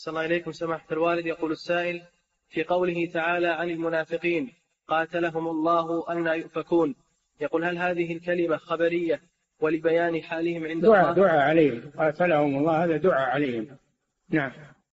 أحسن الله إليكم سماحة الوالد. يقول السائل في قوله تعالى عن المنافقين قاتلهم الله أن يؤفكون. يقول هل هذه الكلمة خبرية ولبيان حالهم عند دعاء الله دعاء عليهم. قاتلهم الله هذا دعاء عليهم. نعم.